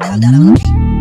I'm not the.